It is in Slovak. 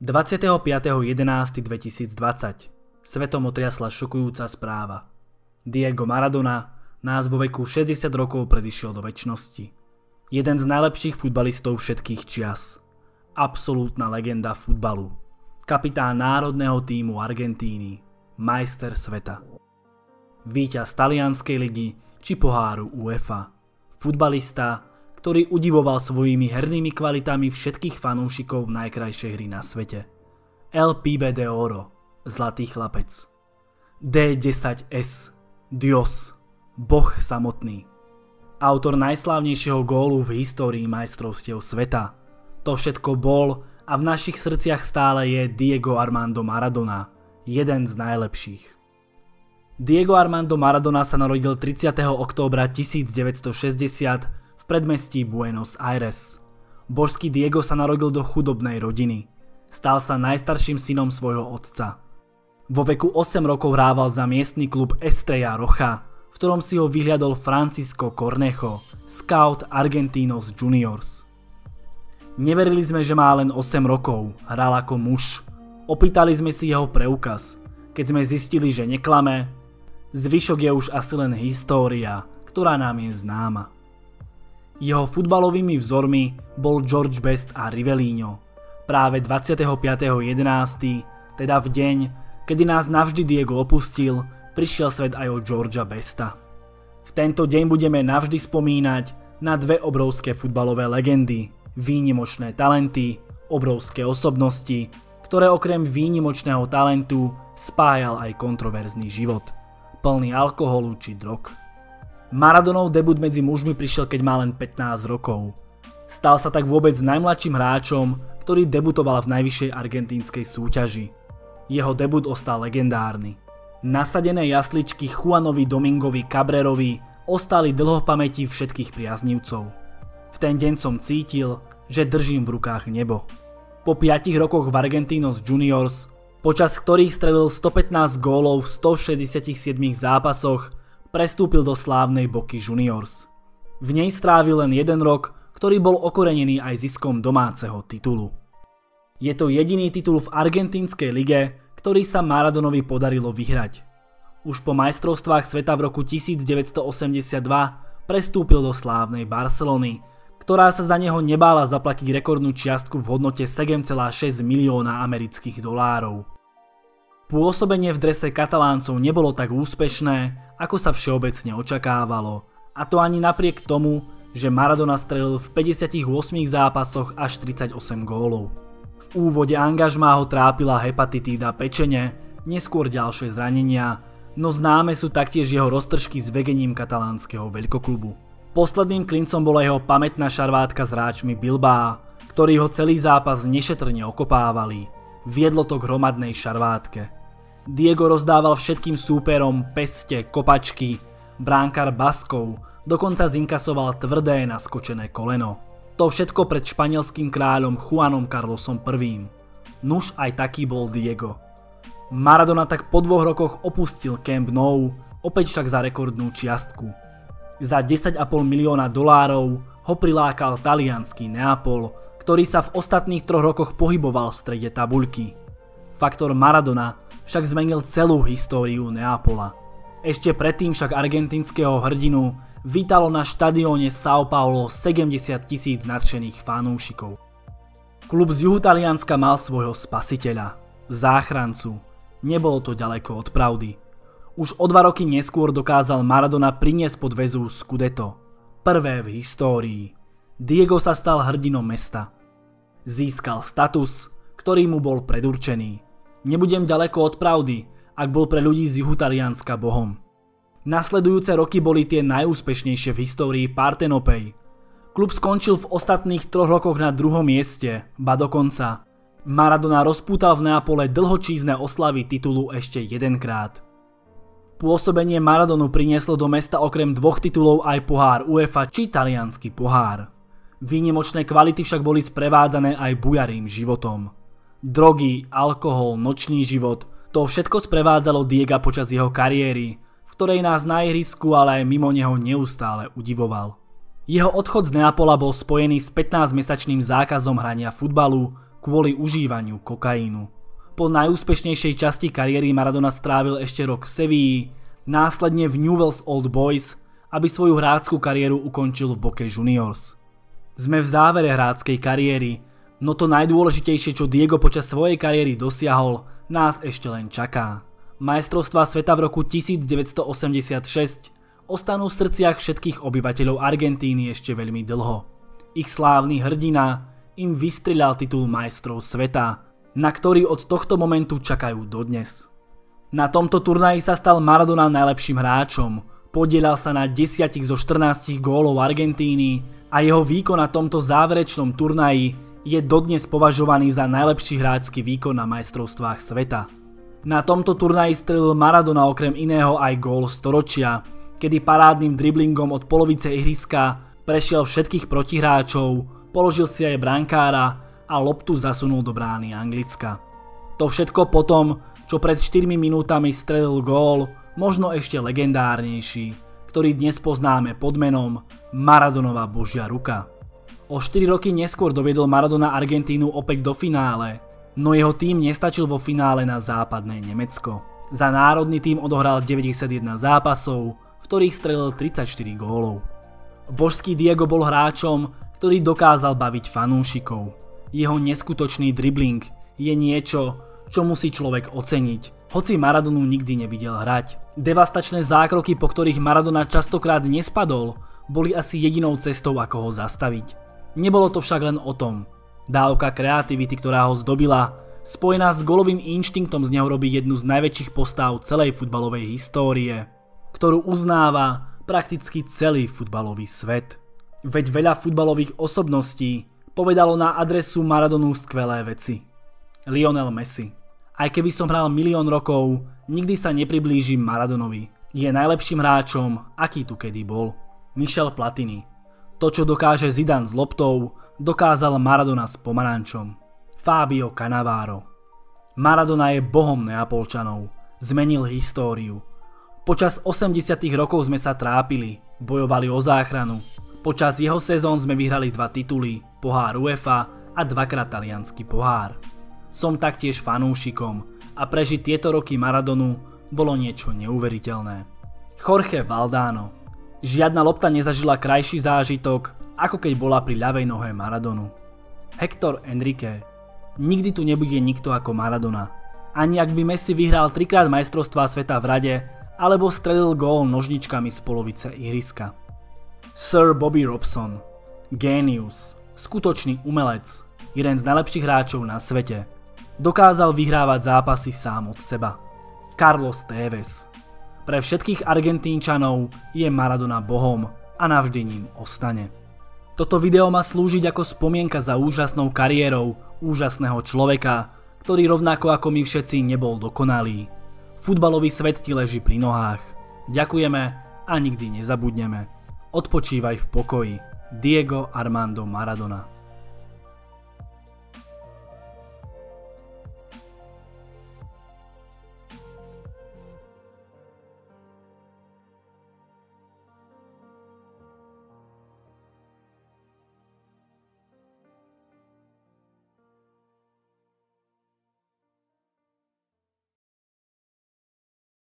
25.11.2020 Svetom otriasla šokujúca správa. Diego Maradona nás vo veku 60 rokov predišiel do väčšnosti. Jeden z najlepších futbalistov všetkých čias. Absolútna legenda futbalu. Kapitán národného týmu Argentíny. Majster sveta. Výťaz talianskej ligy či poháru UEFA. Futbalista, ktorý udivoval svojimi hernými kvalitami všetkých fanúšikov najkrajšej hry na svete. El Pibe de Oro, Zlatý chlapec. D10S, Dios, Boh samotný. Autor najslávnejšieho gólu v histórii majstrovstiev sveta. To všetko bol a v našich srdciach stále je Diego Armando Maradona, jeden z najlepších. Diego Armando Maradona sa narodil 30. októbra 1960 predmestí Buenos Aires. Božský Diego sa narodil do chudobnej rodiny. Stal sa najstarším synom svojho otca. Vo veku 8 rokov hrával za miestny klub Estrella Rocha, v ktorom si ho vyhliadol Francisco Cornejo, scout Argentinos Juniors. Neverili sme, že má len 8 rokov, hral ako muž. Opýtali sme si jeho preukaz. Keď sme zistili, že neklame, zvyšok je už asi len história, ktorá nám je známa. Jeho futbalovými vzormi bol George Best a Rivellino. Práve 25.11., teda v deň, kedy nás navždy Diego opustil, prišiel svet aj o Georgia Besta. V tento deň budeme navždy spomínať na dve obrovské futbalové legendy, výnimočné talenty, obrovské osobnosti, ktoré okrem výnimočného talentu spájal aj kontroverzný život, plný alkoholu či drog. Maradonov debut medzi mužmi prišiel keď má len 15 rokov. Stal sa tak vôbec najmladším hráčom, ktorý debutoval v najvyššej argentínskej súťaži. Jeho debut ostal legendárny. Nasadené jasličky Juanovi Domingovi Cabrerovi ostali dlho v pamäti všetkých priaznivcov. V ten deň som cítil, že držím v rukách nebo. Po 5 rokoch v Argentinos Juniors, počas ktorých strelil 115 gólov v 167 zápasoch, prestúpil do slávnej Boky Juniors. V nej strávil len jeden rok, ktorý bol okorenený aj ziskom domáceho titulu. Je to jediný titul v argentínskej lige, ktorý sa Maradonovi podarilo vyhrať. Už po majstrovstvách sveta v roku 1982 prestúpil do slávnej Barcelony, ktorá sa za neho nebála zaplatiť rekordnú čiastku v hodnote 7,6 milióna amerických dolárov. Pôsobenie v drese kataláncov nebolo tak úspešné, ako sa všeobecne očakávalo. A to ani napriek tomu, že Maradona strelil v 58 zápasoch až 38 gólov. V úvode angažmá ho trápila hepatitída pečene, neskôr ďalšie zranenia, no známe sú taktiež jeho roztržky s vegením katalánskeho veľkoklubu. Posledným klincom bola jeho pamätná šarvátka s hráčmi Bilbao, ktorí ho celý zápas nešetrne okopávali. Viedlo to k hromadnej šarvátke. Diego rozdával všetkým súperom peste, kopačky, bránkar baskov, dokonca zinkasoval tvrdé naskočené koleno. To všetko pred španielským kráľom Juanom Carlosom I. Nuž aj taký bol Diego. Maradona tak po dvoch rokoch opustil Camp Nou, opäť však za rekordnú čiastku. Za 10,5 milióna dolárov ho prilákal talianský Neapol, ktorý sa v ostatných troch rokoch pohyboval v strede tabuľky. Faktor Maradona však zmenil celú históriu Neapola. Ešte predtým však argentinského hrdinu vítalo na štadióne São Paulo 70 tisíc nadšených fanúšikov. Klub z juhu Talianska mal svojho spasiteľa, záchrancu. Nebolo to ďaleko od pravdy. Už o dva roky neskôr dokázal Maradona priniesť pod väzu Scudetto. Prvé v histórii. Diego sa stal hrdinom mesta. Získal status, ktorý mu bol predurčený. Nebudem ďaleko od pravdy, ak bol pre ľudí z juhu Talianska bohom. Nasledujúce roky boli tie najúspešnejšie v histórii Partenopej. Klub skončil v ostatných troch rokoch na druhom mieste, ba dokonca. Maradona rozpútal v Neapole dlhočízne oslavy titulu ešte jedenkrát. Pôsobenie Maradonu prinieslo do mesta okrem dvoch titulov aj pohár UEFA či talianský pohár. Výnimočné kvality však boli sprevádzané aj bujarým životom. Drogy, alkohol, nočný život, to všetko sprevádzalo Diega počas jeho kariéry, v ktorej nás na ihrisku, ale aj mimo neho neustále udivoval. Jeho odchod z Neapola bol spojený s 15-mesačným zákazom hrania futbalu, kvôli užívaniu kokainu. Po najúspešnejšej časti kariéry Maradona strávil ešte rok v Sevii, následne v Newell's Old Boys, aby svoju hráckú kariéru ukončil v Boke Juniors. Sme v závere hráckej kariéry, no to najdôležitejšie, čo Diego počas svojej kariéry dosiahol, nás ešte len čaká. Majstrovstvá sveta v roku 1986 ostanú v srdciach všetkých obyvateľov Argentíny ešte veľmi dlho. Ich slávny hrdina im vystrelal titul majstrov sveta, na ktorý od tohto momentu čakajú dodnes. Na tomto turnaji sa stal Maradona najlepším hráčom, podielal sa na 10 zo 14 gólov Argentíny a jeho výkon na tomto záverečnom turnaji je dodnes považovaný za najlepší hráčsky výkon na majstrovstvách sveta. Na tomto turnaji strelil Maradona okrem iného aj gól storočia, kedy parádnym driblingom od polovice ihriska prešiel všetkých protihráčov, položil si aj brankára a loptu zasunul do brány Anglicka. To všetko potom, čo pred 4 minútami strelil gól, možno ešte legendárnejší, ktorý dnes poznáme pod menom Maradonova Božia ruka. O 4 roky neskôr doviedol Maradona Argentínu opäť do finále, no jeho tým nestačil vo finále na západné Nemecko. Za národný tým odohral 91 zápasov, v ktorých strelil 34 gólov. Božský Diego bol hráčom, ktorý dokázal baviť fanúšikov. Jeho neskutočný dribbling je niečo, čo musí človek oceniť, hoci Maradonu nikdy nevidel hrať. Devastačné zákroky, po ktorých Maradona častokrát nespadol, boli asi jedinou cestou, ako ho zastaviť. Nebolo to však len o tom. Dávka kreativity, ktorá ho zdobila, spojená s golovým inštinktom z neho robí jednu z najväčších postáv celej futbalovej histórie, ktorú uznáva prakticky celý futbalový svet. Veď veľa futbalových osobností povedalo na adresu Maradonu skvelé veci. Lionel Messi. Aj keby som hral milión rokov, nikdy sa nepriblížim Maradonovi. Je najlepším hráčom, aký tu kedy bol. Michel Platini. To, čo dokáže Zidane s loptou, dokázal Maradona s pomarančom. Fabio Cannavaro. Maradona je bohom Neapolčanov. Zmenil históriu. Počas 80 rokov sme sa trápili, bojovali o záchranu, Počas jeho sezón sme vyhrali dva tituly, pohár UEFA a dvakrát talianský pohár. Som taktiež fanúšikom a prežiť tieto roky Maradonu bolo niečo neuveriteľné. Jorge Valdano. Žiadna lopta nezažila krajší zážitok, ako keď bola pri ľavej nohe Maradonu. Hector Enrique. Nikdy tu nebude nikto ako Maradona. Ani ak by Messi vyhral trikrát majstrovstvá sveta v rade, alebo strelil gól nožničkami z polovice ihriska. Sir Bobby Robson, génius, skutočný umelec, jeden z najlepších hráčov na svete. Dokázal vyhrávať zápasy sám od seba. Carlos Tevez. Pre všetkých Argentínčanov je Maradona bohom a navždy ním ostane. Toto video má slúžiť ako spomienka za úžasnou kariérou úžasného človeka, ktorý rovnako ako my všetci nebol dokonalý. Futbalový svet ti leží pri nohách. Ďakujeme a nikdy nezabudneme. Odpočívaj v pokoji. Diego Armando Maradona